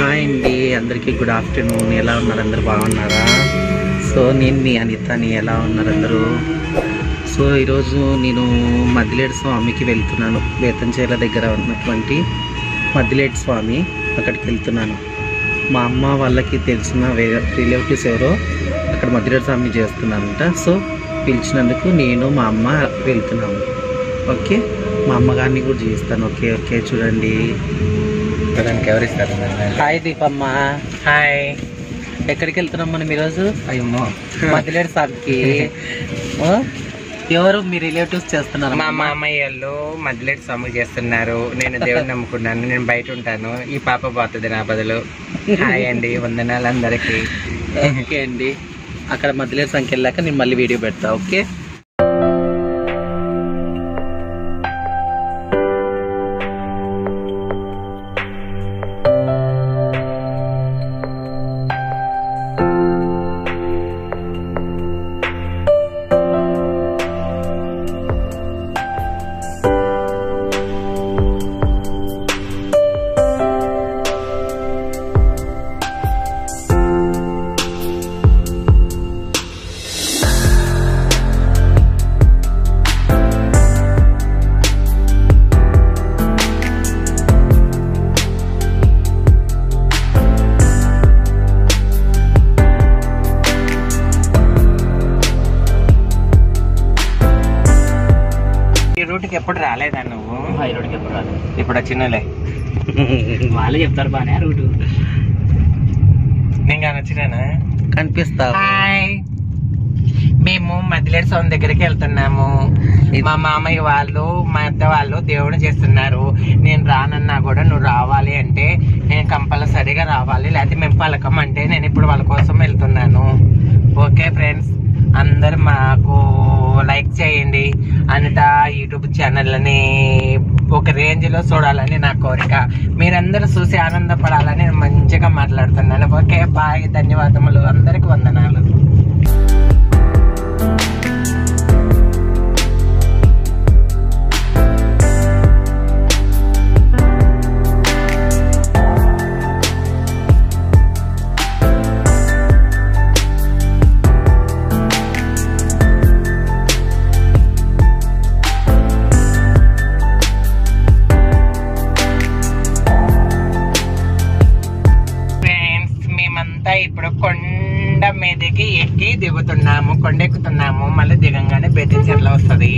Hi అండి అందరికీ good afternoon ఎలా ఉన్నారు? అందరు బాగున్నారా? సో నేను మీ అనితని ఎలా ఉన్నారు అందరూ? సో ఈరోజు నేను మద్దిలేడు స్వామికి వెళ్తున్నాను. బేతంచేల దగ్గర ఉన్నటువంటి మద్దిలేడు స్వామి అక్కడికి వెళ్తున్నాను. మా అమ్మ వాళ్ళకి తెలిసిన వేరే రిలేటివ్స్ ఎవరో అక్కడ మద్దిలేడు స్వామి చేస్తున్నారంట. సో పిలిచినందుకు నేను మా అమ్మ వెళ్తున్నాము. ఓకే? మా అమ్మగారిని కూడా చేస్తాను. ఓకే ఓకే చూడండి. దానికి ఎవరు ఇస్తారు హాయ్ దీపమ్మ. హాయ్. ఎక్కడికి వెళ్తున్నాం మనం ఈరోజు? అయ్యమ్మో. మదిలేడు సార్కి. ఓ, ఎవరు మీ రిలేటివ్స్ చేస్తున్నారు? మా మామయ్యలు మధ్యలేటి స్వామి చేస్తున్నారు. నేను దేవుని నమ్ముకున్నాను. నేను బయట ఉంటాను. ఈ పాప పోతుంది నా బదులు. హాయ్ అండి. వందనాలు అందరికి. ఓకే అండి. అక్కడ మదిలేడు సంఖ్య వెళ్ళాక నేను మళ్ళీ వీడియో పెడతా. ఓకే? ఈ రూట్కి ఎప్పుడు రాలేదా నువ్వు? ఈరోడికి ఎప్పుడు రాదు ఇప్పుడు వచ్చినలే. వాళ్ళు చెప్తారు బానే రూటు. నేను కానీ వచ్చినానా హాయ్. మేము మధ్యలేడు స్వామి దగ్గరికి వెళ్తున్నాము. మా మామయ్య వాళ్ళు మా అత్త వాళ్ళు దేవుడు చేస్తున్నారు. నేను రానన్నా కూడా నువ్వు రావాలి అంటే నేను కంపల్సరీగా రావాలి. లేకపోతే మేము పలకం అంటే నేను ఇప్పుడు వాళ్ళ కోసం వెళ్తున్నాను. Okay friends? అందరు మాకు లైక్ చేయండి. అనిత యూట్యూబ్ ఛానల్ని ఒక రేంజ్లో చూడాలని నా కోరిక. మీరందరూ చూసి ఆనందపడాలని నేను మంచిగా మాట్లాడుతున్నాను. ఓకే బాయ్ ధన్యవాదములు. అందరికి వందనాలు. ఎక్కి దిగుతున్నాము కొండ ఎక్కుతున్నాము మళ్ళీ దిగంగానే బెత్తిచెర్ల వస్తది.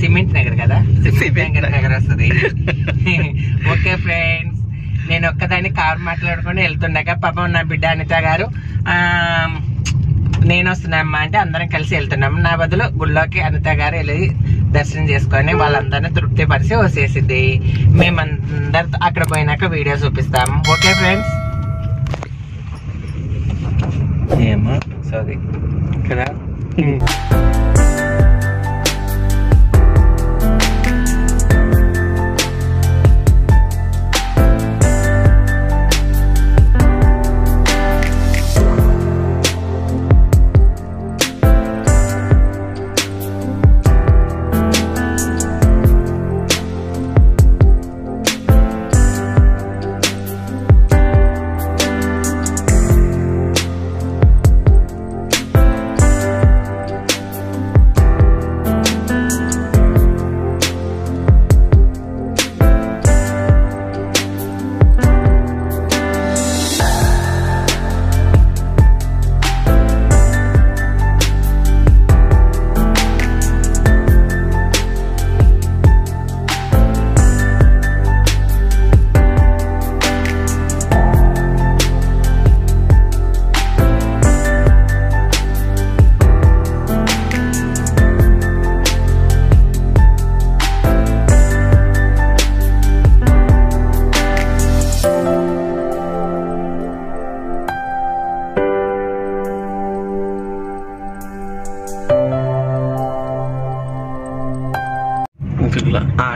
సిమెంట్ నగర్ కదా? సిమెంట్ నగర్. నగర్ వస్తది. ఓకే ఫ్రెండ్స్ నేను ఒక్కదాన్ని కారు మాట్లాడుకొని వెళ్తుండగా పాపం నా బిడ్డ అనిత గారు ఆ నేను వస్తున్నామ్మా అంటే అందరం కలిసి వెళ్తున్నాము. నా బదులు గుళ్ళోకి అనిత గారు వెళ్ళి దర్శనం చేసుకొని వాళ్ళందరినీ తృప్తి పరిచి వచ్చేసింది. మేమందరు అక్కడ పోయినాక వీడియో చూపిస్తాము ఓకే ఫ్రెండ్స్. ఏమో. సారీ కదా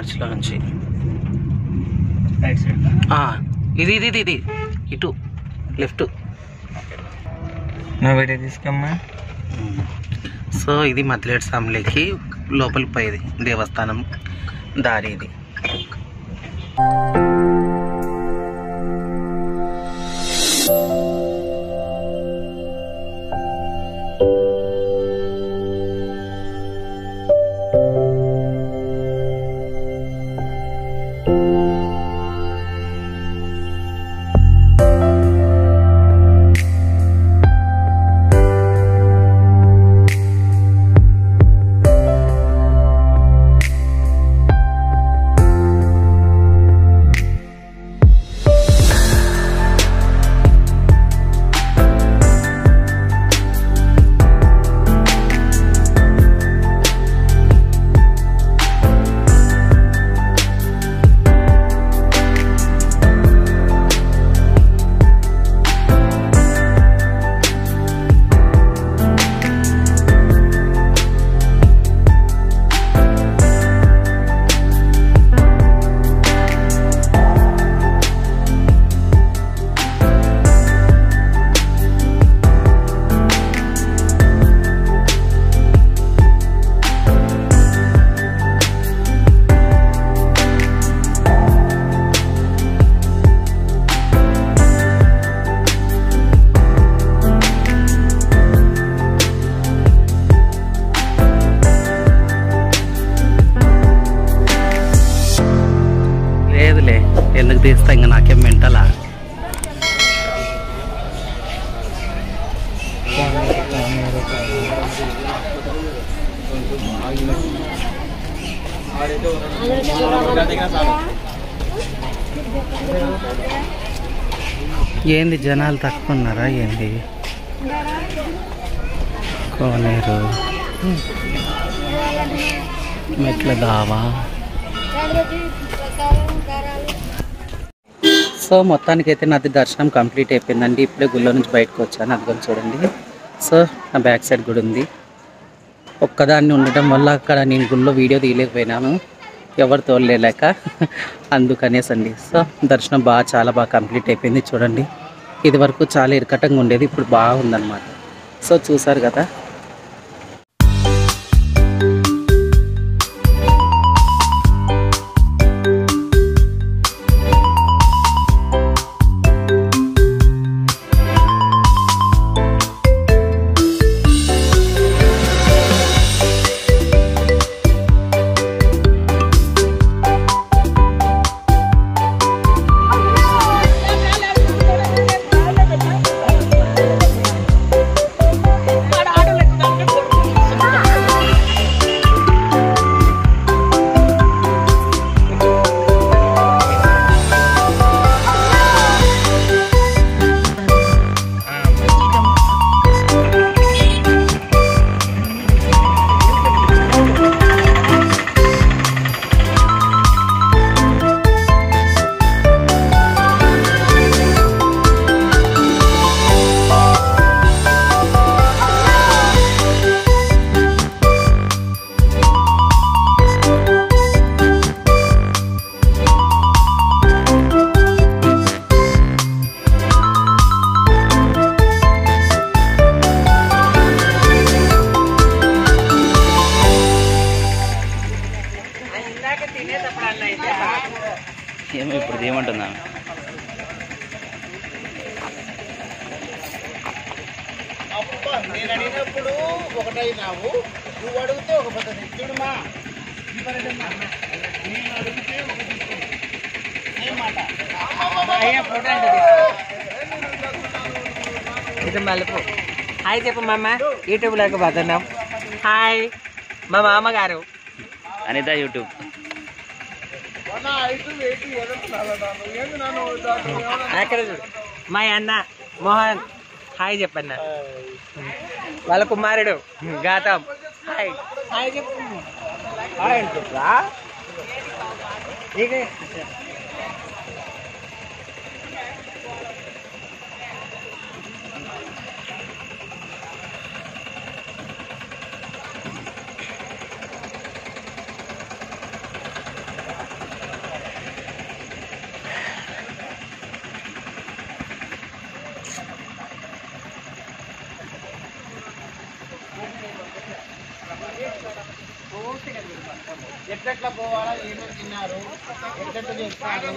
ఆర్చ్లో నుంచి. ఆ, ఇది ఇది ఇది ఇది. ఇటు లెఫ్ట్. నువ్వు వీడియో తీసుకోమ్మా. సో ఇది మద్లేట్ సామ్లేకి లోపలికి పోయేది. దేవస్థానం దారి ఇది. తీస్తా ఇంకా నాకేం మెంటలా ఏంది జనాలు తక్కువ ఉన్నారా ఏంది? కోనేరు. మెట్ల దావా. సో మొత్తానికి అయితే నాది దర్శనం కంప్లీట్ అయిపోయిందండి. ఇప్పుడే గుళ్ళో నుంచి బయటకు వచ్చాను. అది చూడండి. సో నా బ్యాక్ సైడ్ కూడా ఉంది. ఒక్కదాన్ని ఉండటం వల్ల అక్కడ నేను గుళ్ళో వీడియో తీయలేకపోయినాను. ఎవరు తోలలేక అందుకనేసండి. సో దర్శనం బాగా చాలా బాగా కంప్లీట్ అయిపోయింది చూడండి. ఇది వరకు చాలా ఇరకటంగా ఉండేది. ఇప్పుడు బాగుందన్నమాట. సో చూసారు కదా. నేను అడిగినప్పుడు ఒకటైనావు. నువ్వు అడిగితే ఒక పద్ధతి. చూడుమా ఇది మలుపు హాయ్ చెప్పు మామ. యూట్యూబ్లోకి పోతున్నాం. హాయ్. మా మామగారు. అనిత యూట్యూబ్. అక్కడ చూడు. మా అన్న మోహన్. హాయ్ చెప్పన్న. వాళ్ళ కుమారుడు. గౌతమ్ హాయ్. హాయ్ చెప్పు. హాయ్ ఎట్లెట్లా పోవాలా ఏమో తిన్నారు ఎట్లెట్లా చేస్తారు